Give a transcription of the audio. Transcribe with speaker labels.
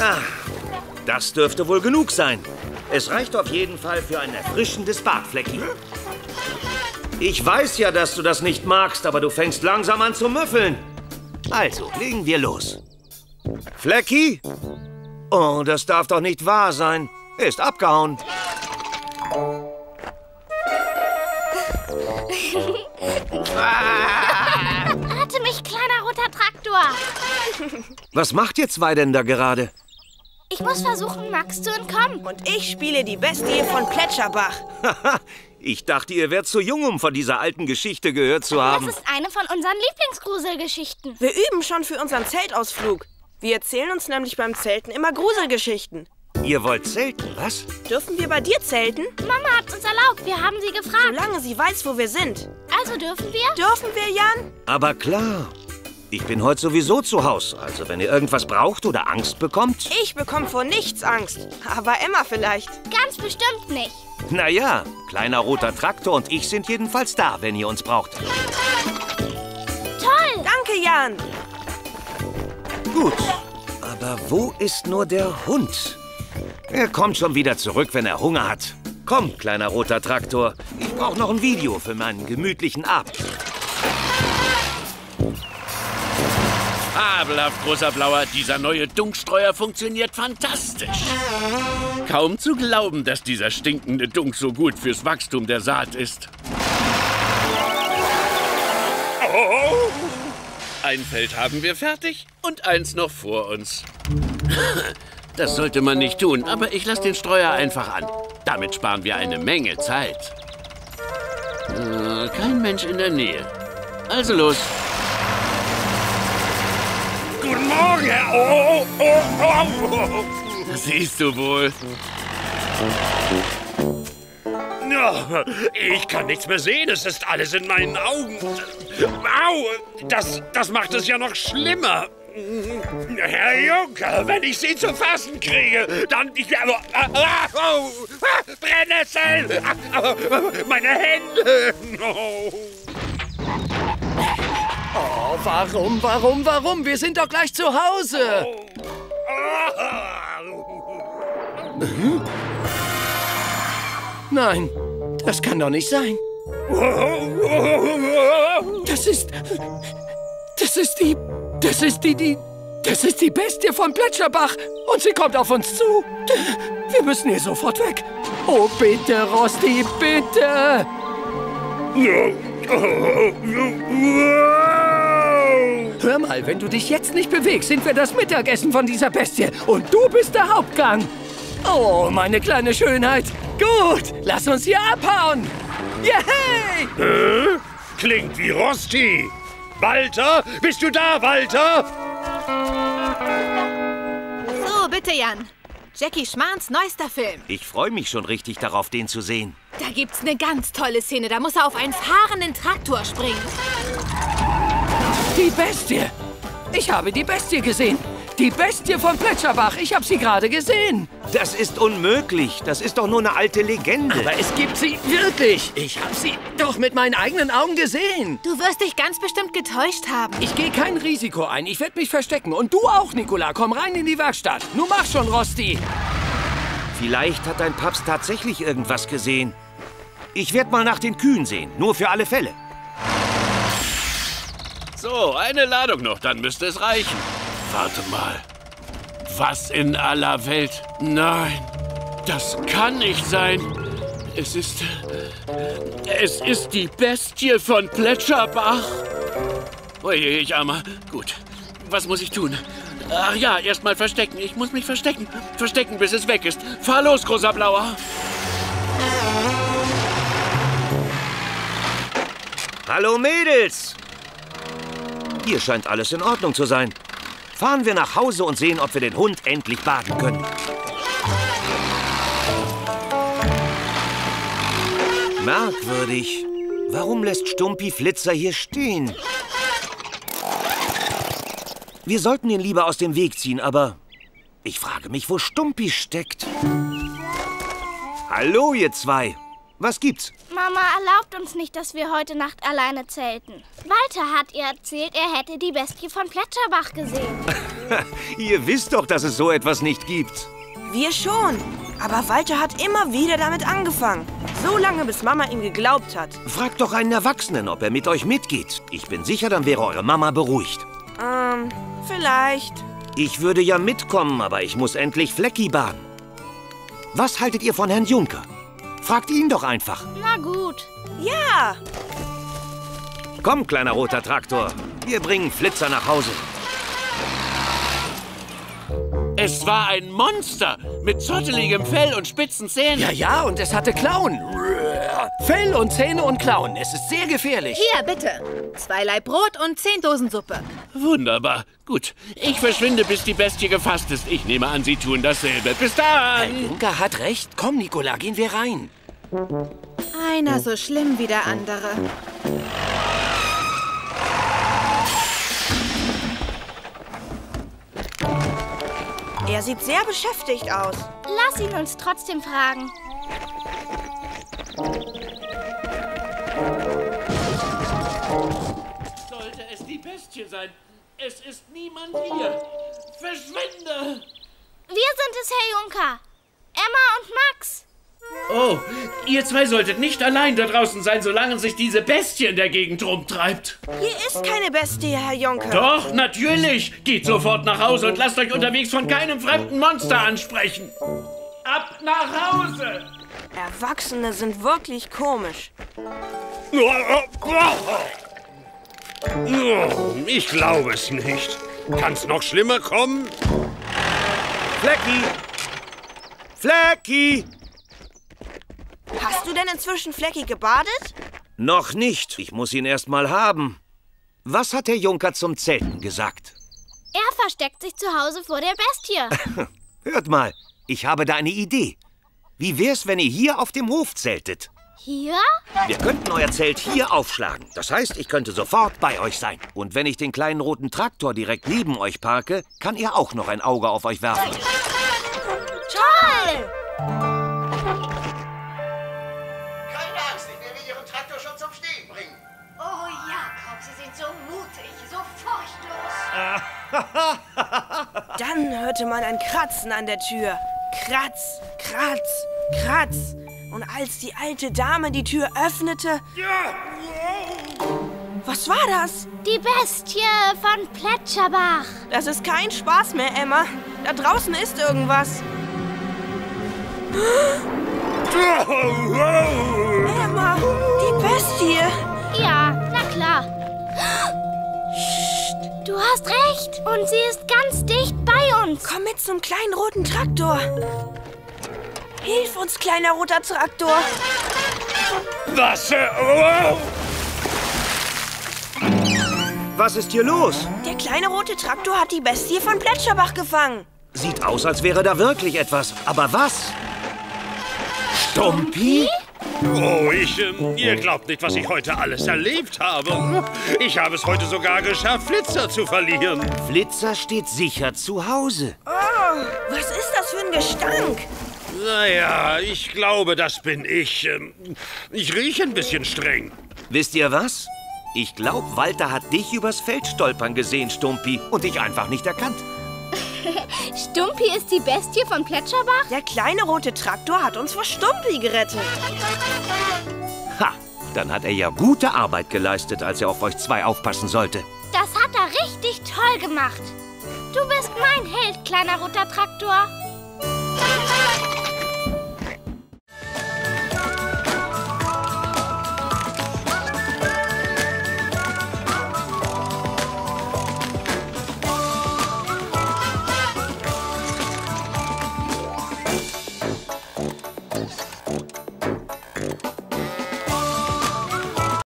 Speaker 1: Ah, das dürfte wohl genug sein. Es reicht auf jeden Fall für ein erfrischendes Bad, Flecki. Ich weiß ja, dass du das nicht magst, aber du fängst langsam an zu müffeln. Also, legen wir los. Flecki? Oh, das darf doch nicht wahr sein. Er ist abgehauen.
Speaker 2: Rette mich, kleiner roter Traktor.
Speaker 1: Was macht ihr zwei denn da gerade?
Speaker 2: Ich muss versuchen, Max zu entkommen.
Speaker 3: Und ich spiele die Bestie von Plätscherbach.
Speaker 1: Haha, ich dachte, ihr wärt zu jung, um von dieser alten Geschichte gehört zu
Speaker 2: Das
Speaker 1: haben.
Speaker 2: ist eine von unseren Lieblingsgruselgeschichten.
Speaker 3: Wir üben schon für unseren Zeltausflug. Wir erzählen uns nämlich beim Zelten immer Gruselgeschichten.
Speaker 1: Ihr wollt zelten, was?
Speaker 3: Dürfen wir bei dir zelten?
Speaker 2: Mama hat uns erlaubt, wir haben sie gefragt.
Speaker 3: Solange sie weiß, wo wir sind.
Speaker 2: Also dürfen wir?
Speaker 3: Dürfen wir, Jan?
Speaker 1: Aber klar. Ich bin heute sowieso zu Hause. Also, wenn ihr irgendwas braucht oder Angst bekommt.
Speaker 3: Ich bekomme vor nichts Angst. Aber Emma vielleicht.
Speaker 2: Ganz bestimmt nicht.
Speaker 1: Naja, kleiner roter Traktor und ich sind jedenfalls da, wenn ihr uns braucht.
Speaker 2: Toll.
Speaker 3: Danke, Jan.
Speaker 1: Gut. Aber wo ist nur der Hund? Er kommt schon wieder zurück, wenn er Hunger hat. Komm, kleiner roter Traktor. Ich brauche noch ein Video für meinen gemütlichen Abend.
Speaker 4: Fabelhaft, großer Blauer. Dieser neue Dunkstreuer funktioniert fantastisch. Kaum zu glauben, dass dieser stinkende Dunk so gut fürs Wachstum der Saat ist. Oh! Ein Feld haben wir fertig und eins noch vor uns. Das sollte man nicht tun, aber ich lasse den Streuer einfach an. Damit sparen wir eine Menge Zeit. Äh, kein Mensch in der Nähe. Also los.
Speaker 5: Oh, oh, oh, oh.
Speaker 4: Siehst du wohl.
Speaker 5: Ich kann nichts mehr sehen. Es ist alles in meinen Augen. Au, das, das macht es ja noch schlimmer. Herr Juncker, wenn ich Sie zu fassen kriege, dann... Ich, aber, ah, ah, oh, ah, Brennnessel! Ah, ah, meine Hände! Oh.
Speaker 6: Warum, warum, warum? Wir sind doch gleich zu Hause. Nein, das kann doch nicht sein. Das ist. Das ist die. Das ist die. die das ist die Bestie von Plätscherbach. Und sie kommt auf uns zu. Wir müssen hier sofort weg. Oh, bitte, Rosti, bitte. Hör mal, wenn du dich jetzt nicht bewegst, sind wir das Mittagessen von dieser Bestie. Und du bist der Hauptgang. Oh, meine kleine Schönheit. Gut, lass uns hier abhauen. Yay!
Speaker 5: Hä? Klingt wie Rosti. Walter, bist du da, Walter?
Speaker 7: So, bitte, Jan. Jackie Schmans neuester Film.
Speaker 1: Ich freue mich schon richtig darauf, den zu sehen.
Speaker 7: Da gibt's eine ganz tolle Szene. Da muss er auf einen fahrenden Traktor springen.
Speaker 6: Die Bestie. Ich habe die Bestie gesehen. Die Bestie von Plätscherbach. Ich habe sie gerade gesehen.
Speaker 1: Das ist unmöglich. Das ist doch nur eine alte Legende.
Speaker 6: Aber es gibt sie wirklich. Ich habe sie doch mit meinen eigenen Augen gesehen.
Speaker 7: Du wirst dich ganz bestimmt getäuscht haben.
Speaker 6: Ich gehe kein Risiko ein. Ich werde mich verstecken. Und du auch, Nicola. Komm rein in die Werkstatt. Nun mach schon, Rosti.
Speaker 1: Vielleicht hat dein Papst tatsächlich irgendwas gesehen. Ich werde mal nach den Kühen sehen. Nur für alle Fälle.
Speaker 4: So, eine Ladung noch, dann müsste es reichen. Warte mal. Was in aller Welt? Nein, das kann nicht sein. Es ist. Es ist die Bestie von Plätscherbach. Oje, ich armer. Gut. Was muss ich tun? Ach ja, erstmal verstecken. Ich muss mich verstecken. Verstecken, bis es weg ist. Fahr los, großer Blauer.
Speaker 1: Hallo Mädels! Hier scheint alles in Ordnung zu sein. Fahren wir nach Hause und sehen, ob wir den Hund endlich baden können. Merkwürdig. Warum lässt Stumpi Flitzer hier stehen? Wir sollten ihn lieber aus dem Weg ziehen, aber ich frage mich, wo Stumpi steckt. Hallo, ihr zwei. Was gibt's?
Speaker 2: Mama erlaubt uns nicht, dass wir heute Nacht alleine zelten. Walter hat ihr erzählt, er hätte die Bestie von Plätscherbach gesehen.
Speaker 1: Ihr wisst doch, dass es so etwas nicht gibt.
Speaker 3: Wir schon. Aber Walter hat immer wieder damit angefangen. So lange, bis Mama ihm geglaubt hat.
Speaker 1: Fragt doch einen Erwachsenen, ob er mit euch mitgeht. Ich bin sicher, dann wäre eure Mama beruhigt.
Speaker 3: Ähm, vielleicht.
Speaker 1: Ich würde ja mitkommen, aber ich muss endlich Flecki baden. Was haltet ihr von Herrn Juncker? Fragt ihn doch einfach.
Speaker 2: Na gut.
Speaker 3: Ja.
Speaker 1: Komm, kleiner roter Traktor. Wir bringen Flitzer nach Hause.
Speaker 4: Es war ein Monster mit zotteligem Fell und spitzen Zähnen.
Speaker 6: Ja, ja, und es hatte Klauen. Fell und Zähne und Klauen. Es ist sehr gefährlich.
Speaker 7: Hier, bitte. Zwei Laib Brot und zehn Dosen Suppe.
Speaker 4: Wunderbar. Gut. Ich verschwinde, bis die Bestie gefasst ist. Ich nehme an, Sie tun dasselbe. Bis
Speaker 6: Herr
Speaker 4: dann.
Speaker 6: Juncker hat recht. Komm, Nicola, gehen wir rein.
Speaker 7: Einer so schlimm wie der andere.
Speaker 3: Er sieht sehr beschäftigt aus.
Speaker 2: Lass ihn uns trotzdem fragen.
Speaker 4: Bestie sein? Es ist niemand hier. Verschwinde!
Speaker 2: Wir sind es, Herr Juncker. Emma und Max.
Speaker 4: Oh, ihr zwei solltet nicht allein da draußen sein, solange sich diese Bestie in der Gegend rumtreibt.
Speaker 3: Hier ist keine Bestie, Herr Jonker.
Speaker 4: Doch, natürlich. Geht sofort nach Hause und lasst euch unterwegs von keinem fremden Monster ansprechen. Ab nach Hause!
Speaker 3: Erwachsene sind wirklich komisch.
Speaker 5: Ich glaube es nicht. Kann's noch schlimmer kommen?
Speaker 1: Flecki! Flecki!
Speaker 3: Hast du denn inzwischen Flecki gebadet?
Speaker 1: Noch nicht. Ich muss ihn erst mal haben. Was hat der Junker zum Zelten gesagt?
Speaker 2: Er versteckt sich zu Hause vor der Bestie.
Speaker 1: Hört mal, ich habe da eine Idee. Wie wär's, wenn ihr hier auf dem Hof zeltet?
Speaker 2: Hier?
Speaker 1: Wir könnten euer Zelt hier aufschlagen. Das heißt, ich könnte sofort bei euch sein. Und wenn ich den kleinen roten Traktor direkt neben euch parke, kann er auch noch ein Auge auf euch werfen.
Speaker 2: Toll!
Speaker 8: Keine Angst, ich werde Ihren Traktor schon zum Stehen bringen.
Speaker 9: Oh, Jakob, Sie sind so mutig, so furchtlos.
Speaker 3: Dann hörte man ein Kratzen an der Tür. Kratz, kratz, kratz. Und als die alte Dame die Tür öffnete... Was war das?
Speaker 2: Die Bestie von Plätscherbach.
Speaker 3: Das ist kein Spaß mehr, Emma. Da draußen ist irgendwas. Emma, die Bestie.
Speaker 2: Ja, na klar. Du hast recht. Und sie ist ganz dicht bei uns.
Speaker 3: Komm mit zum kleinen roten Traktor. Hilf uns, kleiner roter Traktor.
Speaker 5: Was? Äh, oh,
Speaker 1: Was ist hier los?
Speaker 3: Der kleine rote Traktor hat die Bestie von Plätscherbach gefangen.
Speaker 1: Sieht aus, als wäre da wirklich etwas. Aber was? Stumpi?
Speaker 5: oh, ich. ähm, ihr glaubt nicht, was ich heute alles erlebt habe. Ich habe es heute sogar geschafft, Flitzer zu verlieren.
Speaker 1: Flitzer steht sicher zu Hause.
Speaker 3: Oh, was ist das für ein Gestank?
Speaker 5: Naja, ich glaube, das bin ich. Ähm, Ich rieche ein bisschen streng.
Speaker 1: Wisst ihr was? Ich glaube, Walter hat dich übers Feld stolpern gesehen, Stumpi, und dich einfach nicht erkannt.
Speaker 2: Stumpi ist die Bestie von Plätscherbach?
Speaker 3: Der kleine rote Traktor hat uns vor Stumpi gerettet.
Speaker 1: Ha! Dann hat er ja gute Arbeit geleistet, als er auf euch zwei aufpassen sollte.
Speaker 2: Das hat er richtig toll gemacht. Du bist mein Held, kleiner roter Traktor.